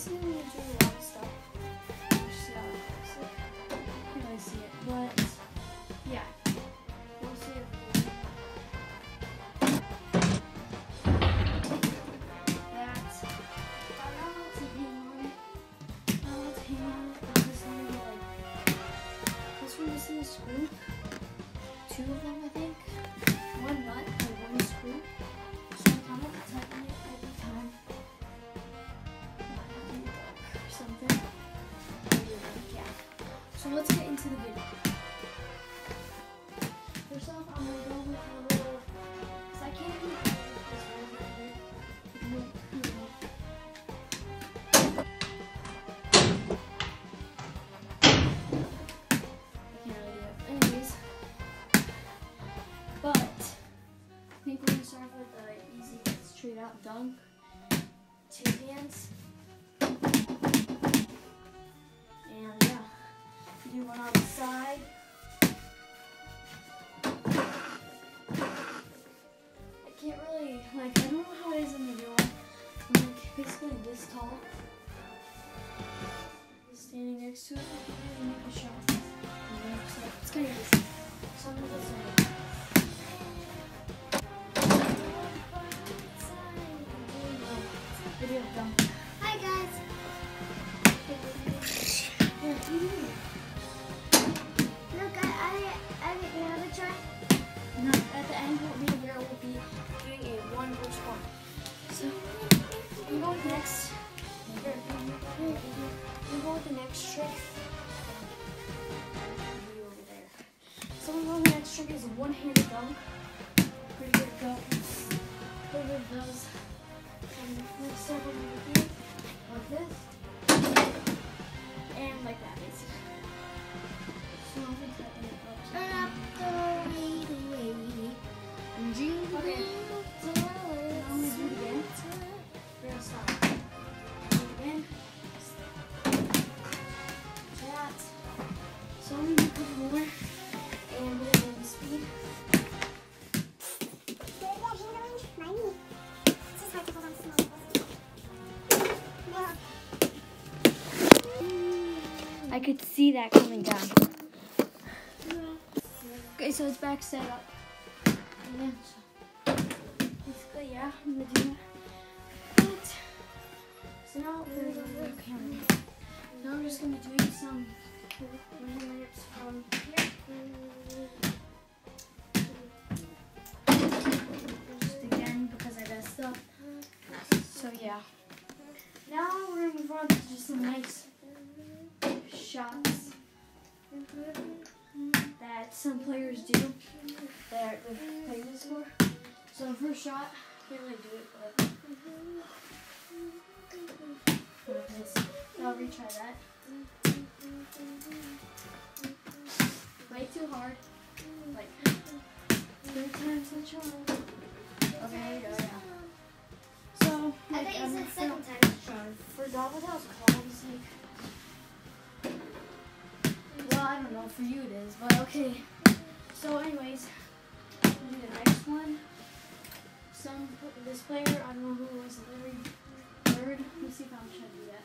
basically we do Two We go with the next trick. Be over there. So we go with the next trick is a one-handed dunk. Pretty good go. Pretty good. And next step we're gonna do like this. And like that, basically. So I'm gonna tighten it up. I could see that coming down. Okay, so it's back set up. And then, basically, yeah, I'm gonna do that. But, so now we're gonna go the camera. Now I'm just gonna doing some from here. Just again, because I messed up. So, yeah. Now we're gonna move on to just some nice shots that some players do that they've practiced for. So the first shot, can't really do it, but. So I'll retry that. Way too hard. Like three times the charm. Okay, go, yeah. So I think thought you I'm said for- second time. for forgot what that was I don't know. For you, it is, but okay. So, anyways, do the next one. Some this player, I don't know who it was, Larry Bird. Let me see if I'm trying to do that.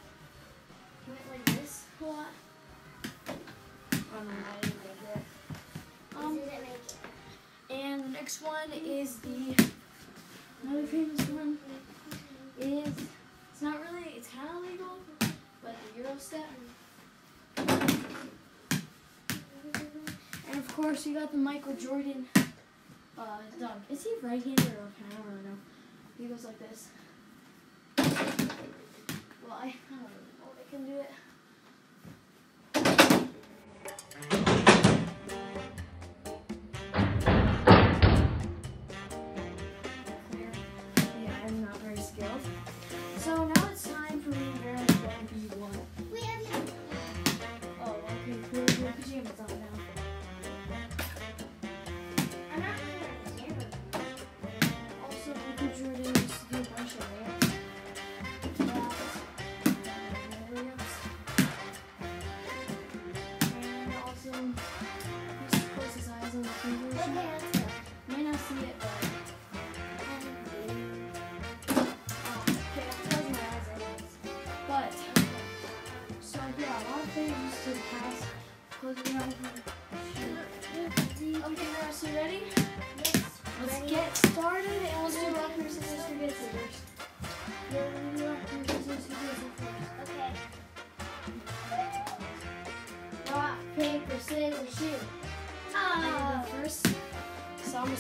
He went like this a lot. Oh no, I didn't like that. Um, Did it make it? and the next one is the another famous one is it's not really it's kind of legal, but the Euro step. And of course, you got the Michael Jordan uh, dunk. Is he right-handed or left I don't really know. He goes like this. Well, I, I don't really know if I can do it.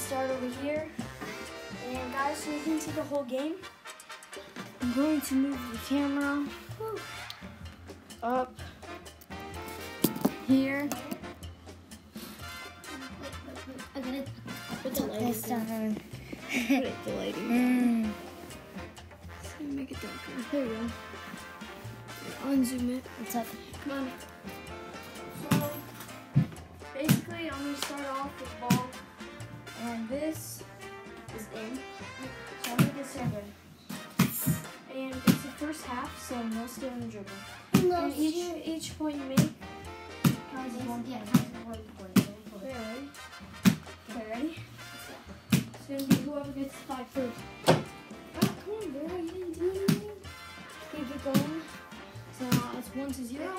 Start over here. And guys, so you can see the whole game. I'm going to move the camera up here. I'm gonna Put the lighting this down. on. Put the lighting down. Mm. Make it darker. There we go. Unzoom it. What's up? Come on. So basically, I'm gonna start off with ball, and this is in. So I'm gonna get started. And it's the first half, so no steal and dribble. No, And each each point you make counts as one yeah, point. as one point. Okay, ready? Okay, ready? It's gonna be whoever gets the five first. Oh, come on, bro. You didn't do anything. Okay, get going. So it's one to zero.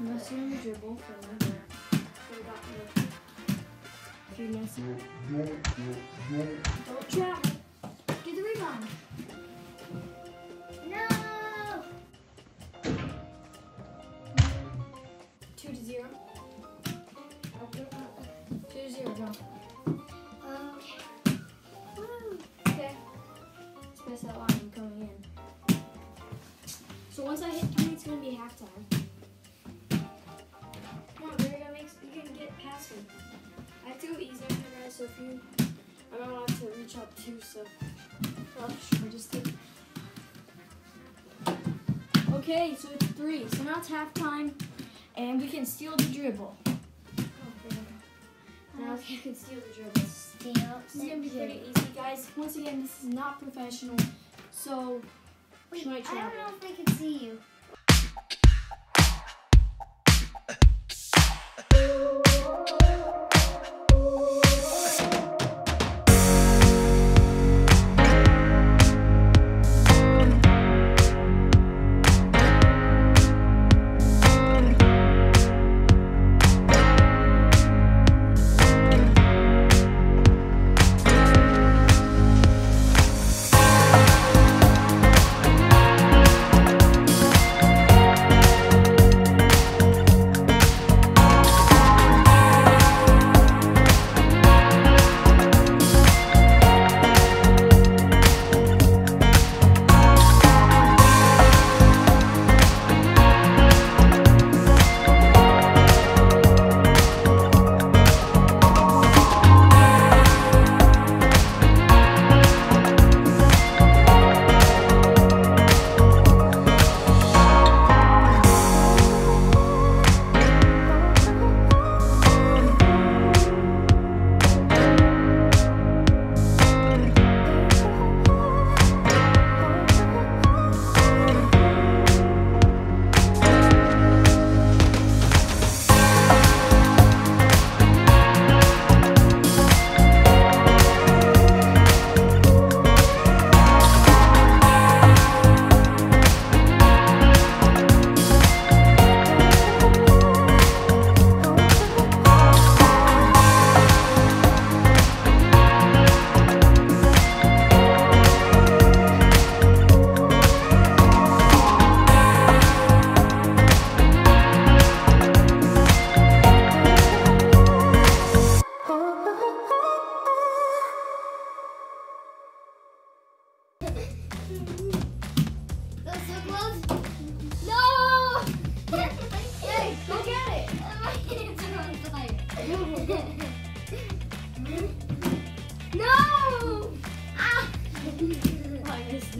Unless you're in the dribble little bit. So we got the three minutes. Don't trap. Get the rebound. No. Two to zero. Two to zero, go. Okay. Woo. Okay. Space that line. Coming in. So once I hit three, it's gonna be halftime. Come on, Barry, gotta make, you can get past me. I have to go easy on you guys, so if you, I don't want to reach up too, so. Oh, well, sure, just take. Okay, so it's three. So now it's halftime, and we can steal the dribble. Oh. Now we can steal the dribble. Steal. This is gonna be pretty easy, guys. Once again, this is not professional, so Wait, Should I I don't know if they can see you.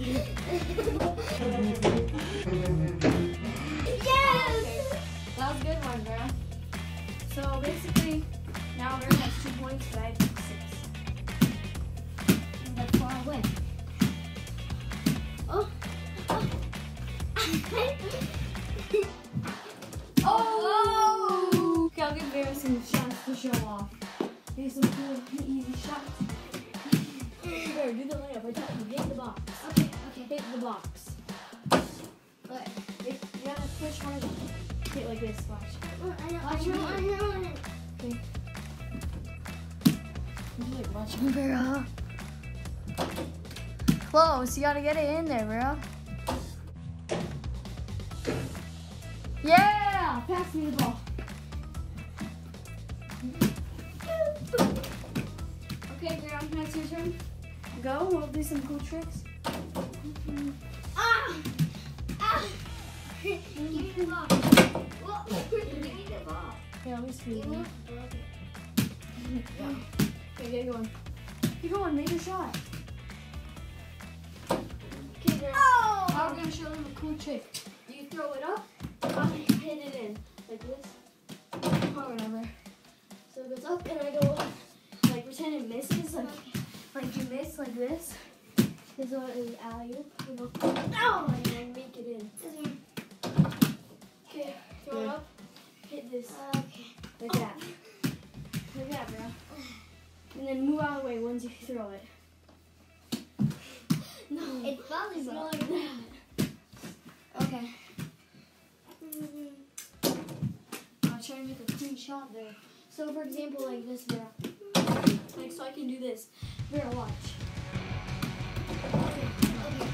Yes! That was a good one, bro. So basically, now Barry has two points, but I have six. That's away. Oh. Oh. Oh! Okay, I'll give Barry some shots this, watch. oh, I know, I Watch know, me. I know, I know. Okay. You like watch me, bro. Close. You gotta get it in there, bro. Yeah! Pass me the ball. Okay, girl, next your turn. Go. We'll do some cool tricks. Ah! Ah! Give me the ball. Give me the ball. Yeah, let me see. Give me Okay, get going. Keep going. Make a shot. Okay, girl. Oh! Now we're gonna show them a cool trick. You throw it up, I hit it in like this, or whatever. So it goes up, and I go like pretend it misses, like like you miss like this. This one is alley. You go, oh, and then make it in. Throw it. No, It's it's volleyball. not like that. Okay. Mm-hmm. I'll try and make a clean shot there. So for example, like this, Vera. Like so I can do this. Vera, watch. Okay, okay, okay, okay,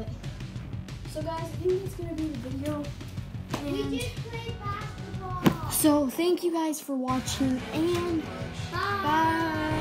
but so guys, I think that's gonna be the video. We And so thank you guys for watching and Bye. bye.